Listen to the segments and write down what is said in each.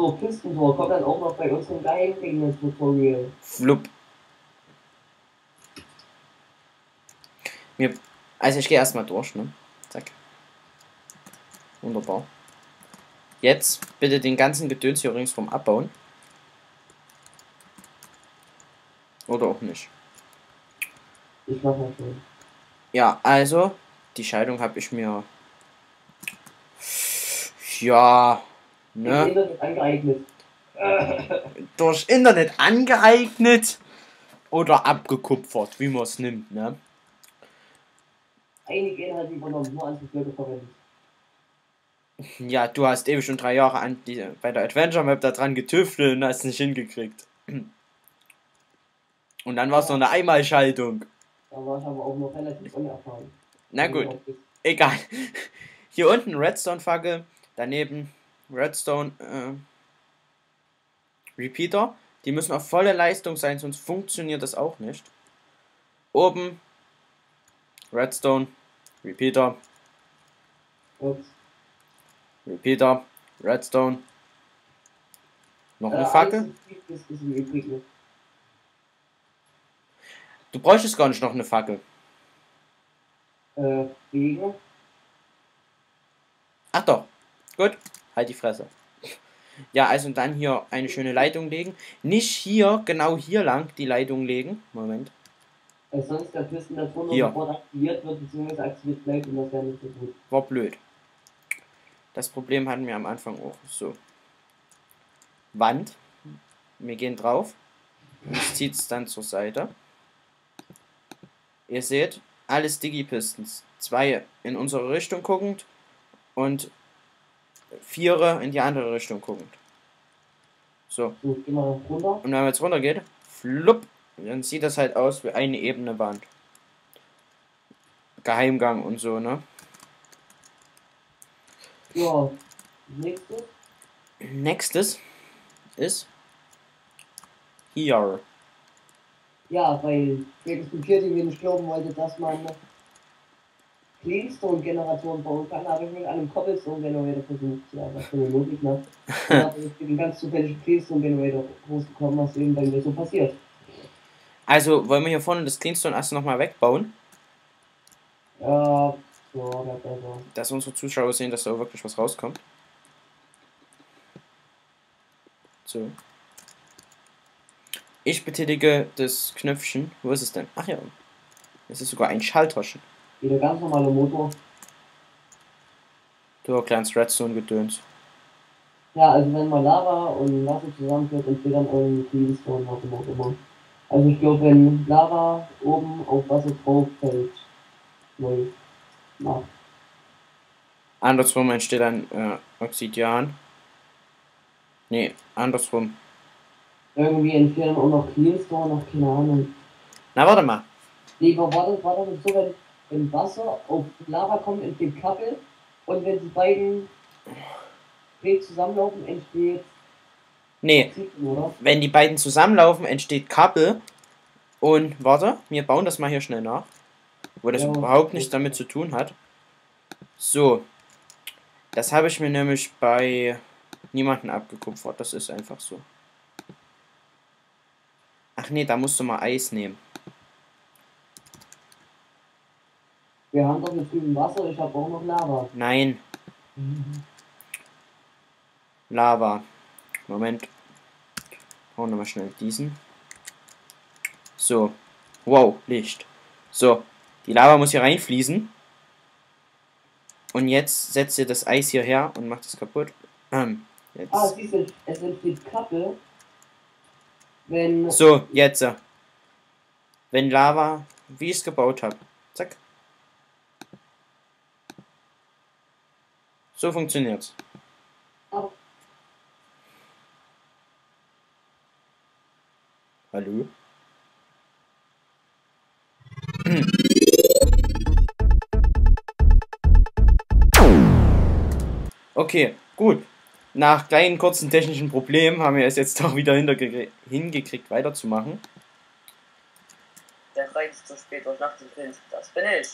So, Küstentor kommt dann auch noch bei unserem Geheimgegner-Tutorial. Flup. Mir, also ich gehe erstmal durch, ne? Zack. Wunderbar. Jetzt bitte den ganzen Gedöns hier ringsrum abbauen. Oder auch nicht. Ich mach mal schon. Ja, also, die Scheidung habe ich mir. Ja, Im ne? Internet angeeignet. Durch Internet angeeignet oder abgekupfert, wie man es nimmt, ne? Einige Inhalte übernommen, nur andere verwendet. Ja, du hast ewig schon drei Jahre an die, bei der Adventure Map da dran getüftelt und hast nicht hingekriegt. Und dann war es noch eine Einmalschaltung. Da war ich aber auch noch relativ unerfahren. Na gut, egal. Hier unten Redstone-Fackel, daneben Redstone äh, Repeater. Die müssen auf volle Leistung sein, sonst funktioniert das auch nicht. Oben Redstone Repeater, Ups. Repeater, Redstone. Noch eine Äh, Fackel? Du bräuchtest gar nicht noch eine Fackel. Äh, wegen. Ach doch. Gut. Halt die Fresse. Ja, also dann hier eine schöne Leitung legen. Nicht hier, genau hier lang die Leitung legen. Moment. Weil sonst der drunter Hier. sofort aktiviert wird, beziehungsweise aktiviert bleibt und das wäre nicht so gut. War blöd. Das Problem hatten wir am Anfang auch. So. Wand. Wir gehen drauf. Ich ziehe es dann zur Seite. Ihr seht, alles Digi-Pistons. Zwei in unsere Richtung guckend und viere in die andere Richtung guckend. So. Wir. Und wenn man jetzt runter geht, flupp, dann sieht das halt aus wie eine ebene Wand. Geheimgang und so, ne? Ja, nächstes. Nächstes ist hier. Ja, weil spätestens hier, die wir nicht glauben wollte, dass man Cleanstone-Generatoren bauen kann, habe ich mit einem Cobblestone-Generator versucht. Ja, was für eine Logik, ne? Habe ich den ganz zufälligen Cleanstone-Generator rausgekommen, was eben bei mir so passiert. Also, wollen wir hier vorne das Cleanstone erst nochmal wegbauen, Ja, so, oder besser. dass unsere Zuschauer sehen, dass da wirklich was rauskommt. So. Ich betätige das Knöpfchen. Wo ist es denn? Ach ja. Es ist sogar ein Wieder ganz normaler Motor. Du kleines Redstone-Gedöns. Ja, also wenn mal Lava und Wasser zusammenführt, entsteht dann ein Cleanstone, was auch immer. Also ich glaube, wenn Lava oben auf Wasser drauf fällt, neu macht. Andersrum entsteht dann äh, Obsidian. Nee, andersrum. Irgendwie entstehen auch noch Cleanstone, noch keine Ahnung. Na, warte mal. Nee, aber war das, war das nicht so, wenn, wenn Wasser auf Lava kommt, entsteht Kappel und wenn die beiden Wege zusammenlaufen, entsteht Nee, Zyklen, oder? wenn die beiden zusammenlaufen, entsteht Kappel. Und warte, wir bauen das mal hier schnell nach. Wo das Ja. überhaupt nichts damit zu tun hat. So. Das habe ich mir nämlich bei niemanden abgekupfert. Das ist einfach so. Ach nee, da musst du mal Eis nehmen. Wir haben doch hier drüben Wasser, ich habe auch noch Lava. Nein, Lava. Moment. Hauen wir mal schnell diesen. So. Wow, Licht. So. Die Lava muss hier reinfließen. Und jetzt setzt ihr das Eis hierher und macht es kaputt. Ähm, jetzt. Ah, siehst du, es entsteht Kappel, wenn So, jetzt. Wenn Lava, wie ich es gebaut habe. Zack. So funktioniert's. Ah. Hallo? Okay, gut. Nach kleinen kurzen technischen Problemen haben wir es jetzt doch wieder hingekriegt, weiterzumachen. Der Reiz zu spät durch Nacht und Wind, das bin ich.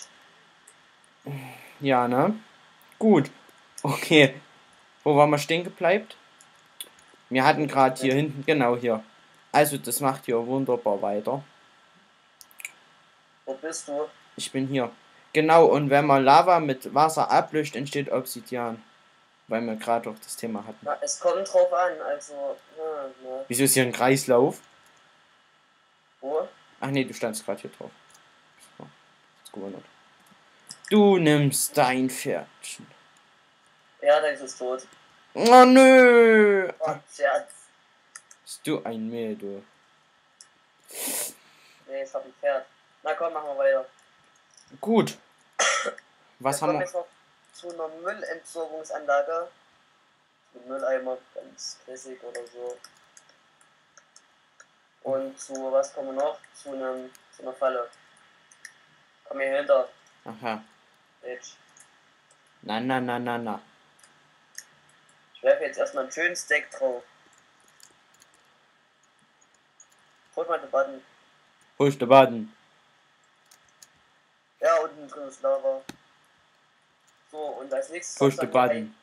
Ja, ne? Gut. Okay. Wo waren wir stehen gebleibt? Wir hatten gerade hier hinten, genau hier. Also das macht hier wunderbar weiter. Wo bist du? Ich bin hier. Genau, und wenn man Lava mit Wasser ablöscht, entsteht Obsidian. Weil wir gerade auch das Thema hatten. Na, es kommt drauf an, also. Ja, ne. Wieso ist hier ein Kreislauf? Wo? Ach nee, du standst gerade hier drauf. So. Du nimmst dein Pferdchen. Ja, da ist es tot. Oh nö! Oh, Scherz. Bist du ein Mehl, du. Nee, ich hab ein Pferd. Na komm, machen wir weiter. Gut. Was haben wir? jetzt noch zu einer Müllentsorgungsanlage. Mit Mülleimer, ganz classic oder so. Und zu, was kommen wir noch? Zu, einem, zu einer Falle. Komm hier hinter, Aha. Bitch. Na, na, na, na, na. Ich werfe jetzt erstmal einen schönen Steak drauf. Drück mal den Button. Push the button. Ja, unten drin ist Lava. So, und als nächstes Push the button.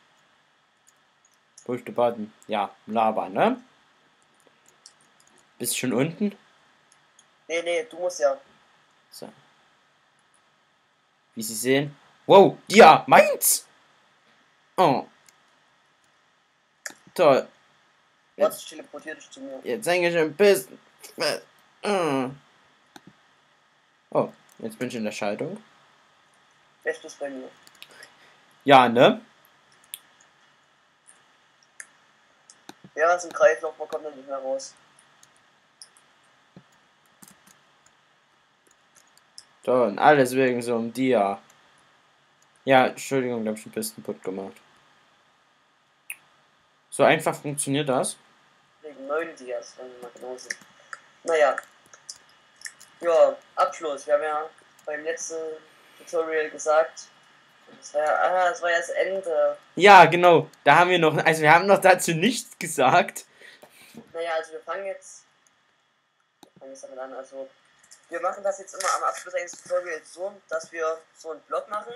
Push the button. Ja, Lava, ne? Bist schon unten? ein- Nee, nee, du musst ja. So. Wie Sie sehen. Wow, ja, meins! Oh. Toll. Warte, ich teleportiere dich zu mir. Jetzt hänge ich ein bisschen. fest. Ah. Oh, jetzt bin ich in der Schaltung. Ist bei mir? Ja, ne? Ja, das ist ein Kreislauf, man kommt da nicht mehr raus. So, und alles wegen so einem Dia. Ja, Entschuldigung, da hab ich ein bisschen putt gemacht. So einfach funktioniert das. Wegen neun Dias, wenn wir mal genau sind. Naja. Ja, Abschluss. Wir haben ja beim letzten Tutorial gesagt, das war ja, ah, das war ja das Ende. Ja, genau. Da haben wir noch, also wir haben noch dazu nichts gesagt. Naja, also wir fangen jetzt. Wir fangen jetzt damit an. Also, wir machen das jetzt immer am Abschluss eines Tutorials so, dass wir so einen Block machen.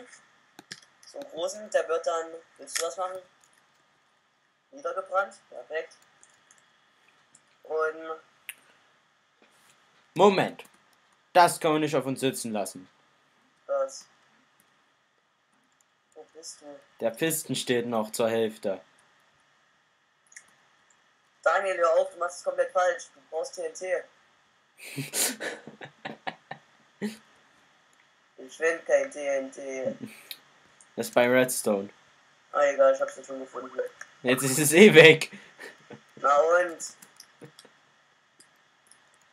So einen großen, der wird dann. Willst du das machen? Niedergebrannt. Perfekt. Und Moment. Das kann man nicht auf uns sitzen lassen. das. Wo bist du? Der Pisten steht noch zur Hälfte. Daniel, hör auf, du machst es komplett falsch. Du brauchst TNT. Ich will kein TNT. Das ist bei Redstone. Ah, egal, ich hab's ja schon gefunden. Jetzt ist es eh weg. Na und?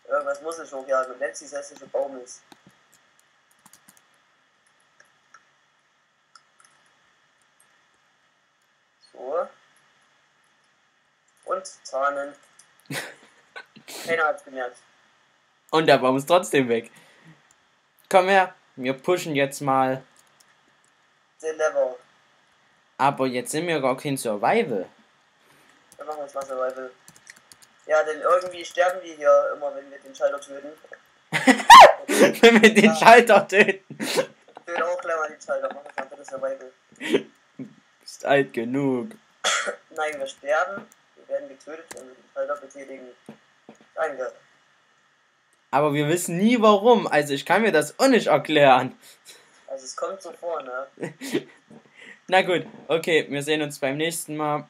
Irgendwas muss ich hochjagen, wenn es dieser hässliche Baum ist. So. Und Zahnen. Keiner hat's gemerkt. Und der Baum ist trotzdem weg. Komm her. Wir pushen jetzt mal. Den Lever. Aber jetzt sind wir gar kein Survival. Dann machen wir jetzt mal Survival. Ja, denn irgendwie sterben die hier immer, wenn wir den Schalter töten. Wenn wir den Ja. Schalter töten. Töte auch gleich mal den Schalter, machen wir mal bitte Survival. Ist alt genug. Nein, wir sterben. Wir werden getötet, wir den Schalter betätigen. Danke. Aber wir wissen nie warum. Also ich kann mir das auch nicht erklären. Also es kommt so vor, ne? Na gut, okay, wir sehen uns beim nächsten Mal.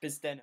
Bis dann.